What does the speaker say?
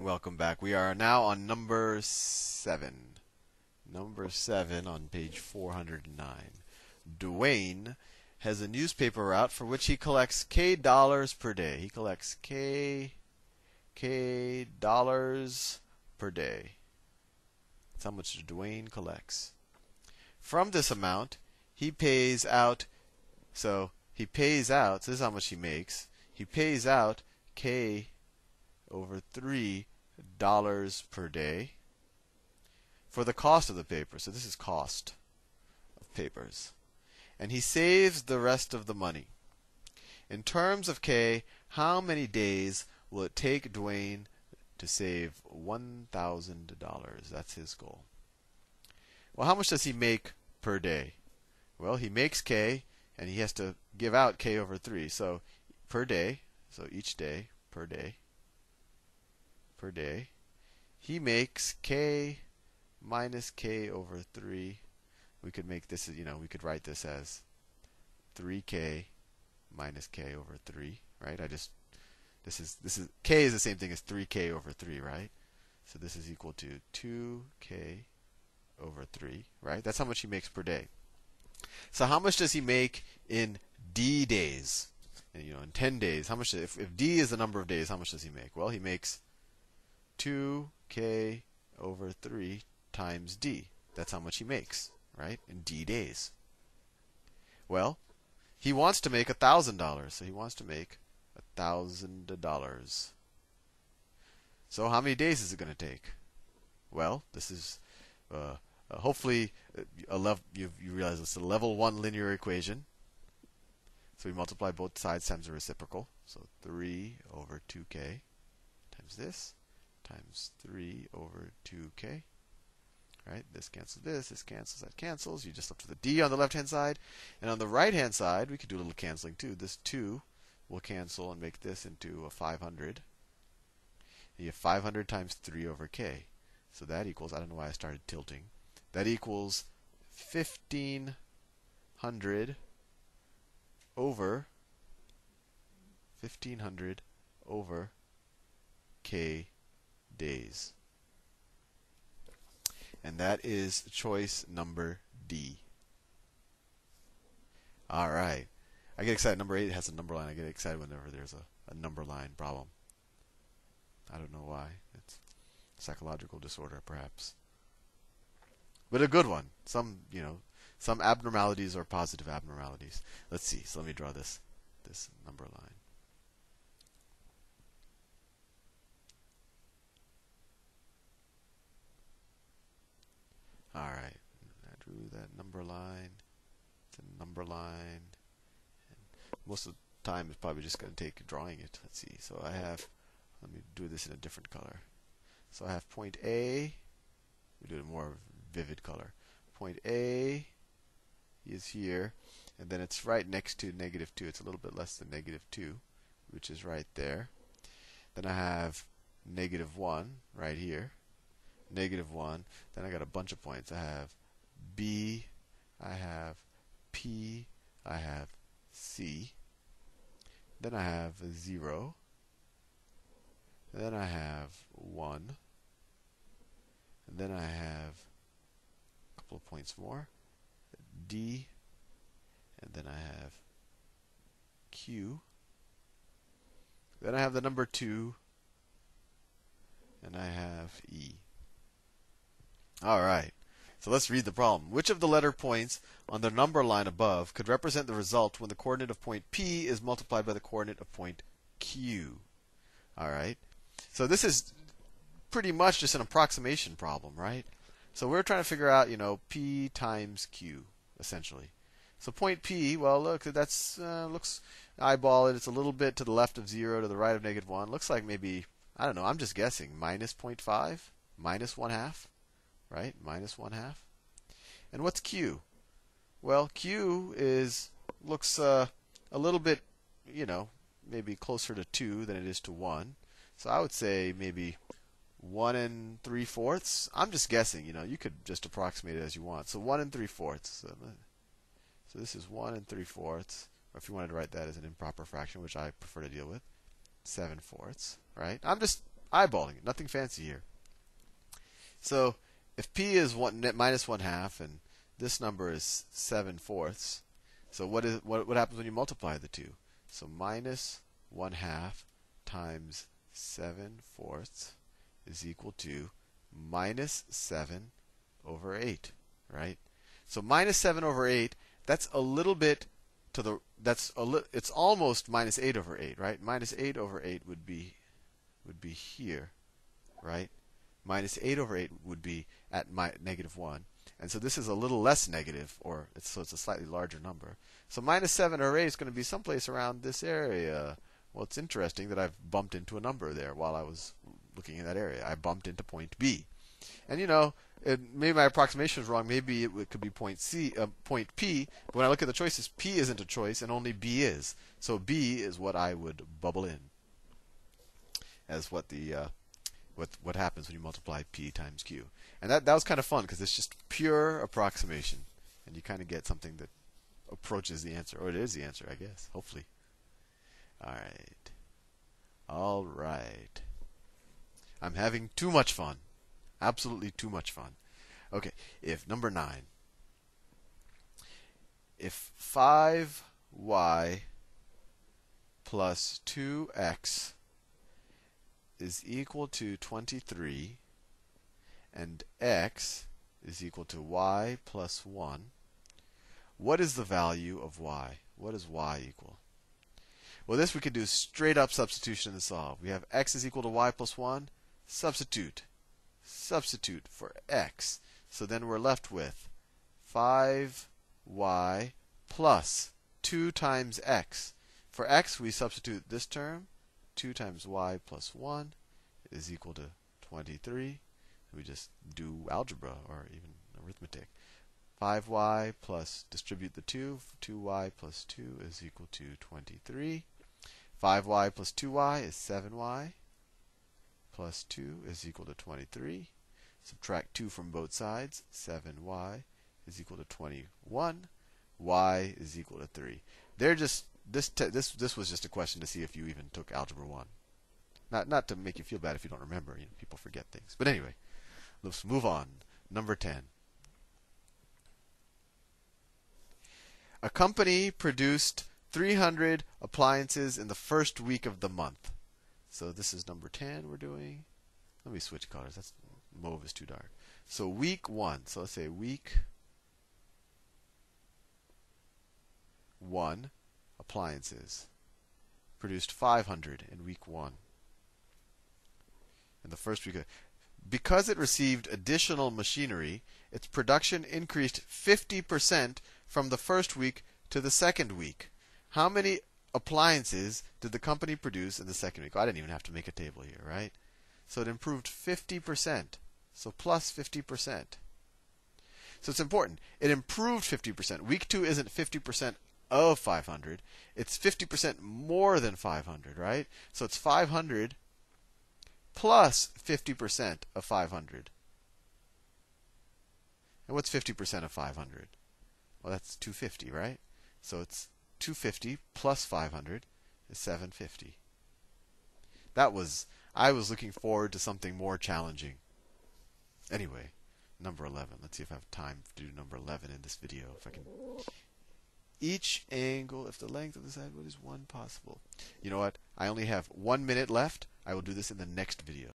Welcome back. We are now on number seven. Number seven on page 409. Dwayne has a newspaper route for which he collects K dollars per day. He collects K K dollars per day. That's how much Dwayne collects. From this amount, he pays out so he pays out, so this is how much he makes. He pays out K over three dollars per day for the cost of the paper. So this is cost of papers. And he saves the rest of the money. In terms of K, how many days will it take Dwayne to save $1,000? That's his goal. Well, how much does he make per day? Well, he makes K and he has to give out K over 3. So per day, so each day, per day, per day, he makes K minus K over 3. We could make this, you know, we could write this as 3K minus K over 3, right? I just, this is, this is, K is the same thing as 3K over 3, right? So this is equal to 2K over 3, right? That's how much he makes per day. So how much does he make in D days? You know, in 10 days, how much? If, if D is the number of days, how much does he make? Well, he makes 2k over 3 times D. That's how much he makes, right? In D days. Well, he wants to make $1,000, so he wants to make $1,000. So how many days is it going to take? Well, this is uh, uh, hopefully, uh, a lev- you, you realize it's a level 1 linear equation. So we multiply both sides times the reciprocal. So 3 over 2k times this times 3 over 2k. Right? This cancels this, this cancels, that cancels. You just left with a d on the left hand side. And on the right hand side, we could do a little canceling too. This 2 will cancel and make this into a 500. And you have 500 times 3 over k. So that equals, I don't know why I started tilting. That equals 1500 over 1500 over k days. And that is choice number D. All right. I get excited. Number 8 has a number line. I get excited whenever there's a, a number line problem. I don't know why. It's psychological disorder, perhaps but a good one. Some, you know, some abnormalities are positive abnormalities. Let's see. So let me draw this this number line. All right. I drew that number line. A number line. Most of the time, it's probably just going to take drawing it. Let's see. So I have. Let me do this in a different color. So I have point A. We do it more vivid color. Point A is here, and then it's right next to negative 2. It's a little bit less than negative 2, which is right there. Then I have negative 1 right here, negative 1. Then I got a bunch of points. I have B, I have P, I have C. Then I have 0. Then I have 1. And then I have a couple of points more. D, and then I have Q. Then I have the number 2, and I have E. All right. So let's read the problem. Which of the letter points on the number line above could represent the result when the coordinate of point P is multiplied by the coordinate of point Q? All right. So this is pretty much just an approximation problem, right? So we're trying to figure out, you know, P times Q, essentially. So point P, well, look, that's uh, looks eyeball it. It's a little bit to the left of zero, to the right of negative one. Looks like maybe I don't know. I'm just guessing minus 0.5, minus one half, right? Minus one half. And what's Q? Well, Q is looks uh, a little bit, you know, maybe closer to two than it is to one. So I would say maybe one and three fourths. I'm just guessing. You know, you could just approximate it as you want. So one and three fourths. So, so this is one and three fourths. Or if you wanted to write that as an improper fraction, which I prefer to deal with, seven fourths. Right? I'm just eyeballing it. Nothing fancy here. So if p is one minus one half and this number is seven fourths, so what is what what happens when you multiply the two? So minus one half times seven fourths is equal to minus seven over eight, right? So minus seven over eight, that's a little bit to the that's a li- it's almost minus 8 over 8, right? Minus 8 over 8 would be would be here, right? Minus 8 over 8 would be at negative 1. And so this is a little less negative, or it's, so it's a slightly larger number. So minus 7 over 8 is going to be someplace around this area. Well, it's interesting that I've bumped into a number there while I was looking in that area. I bumped into point B. And you know, it, maybe my approximation is wrong. Maybe it, it could be point C, uh, point P. But when I look at the choices, P isn't a choice, and only B is. So B is what I would bubble in as what the uh, what what happens when you multiply P times Q. And that that was kind of fun because it's just pure approximation, and you kind of get something that approaches the answer, or it is the answer, I guess. Hopefully. All right. All right. I'm having too much fun. Absolutely too much fun. Okay, if number 9, if 5y plus 2x is equal to 23 and x is equal to y plus 1, what is the value of y? What is y equal? Well, this we could do straight up substitution and solve. We have x is equal to y plus 1. Substitute substitute for x. So then we're left with 5y plus 2 times x. For x, we substitute this term. 2 times y plus 1 is equal to 23. We just do algebra or even arithmetic. 5y plus distribute the 2. 2y plus 2 is equal to 23. 5y plus 2y is 7y plus 2 is equal to 23. Subtract 2 from both sides. 7y is equal to 21. y is equal to 3. They're just this te- this this was just a question to see if you even took algebra 1. Not not to make you feel bad if you don't remember. You know, people forget things. But anyway, let's move on. Number 10. A company produced 300 appliances in the first week of the month. So this is number 10 we're doing. Let me switch colors. That's mauve is too dark. So week 1. So let's say week 1 appliances produced 500 in week 1. In the first week because it received additional machinery, its production increased 50% from the first week to the second week. How many appliances did the company produce in the second week? Oh, I didn't even have to make a table here, right? So it improved 50%. So plus 50%. So it's important. It improved 50%. Week 2 isn't 50% of 500. It's 50% more than 500, right? So it's 500 plus 50% of 500. And what's 50% of 500? Well, that's 250, right? So it's 250 plus 500 is 750. That was, I was looking forward to something more challenging. Anyway, number 11. Let's see if I have time to do number 11 in this video. If I can. Each angle, if the length of the side wood is one possible. You know what? I only have one minute left. I will do this in the next video.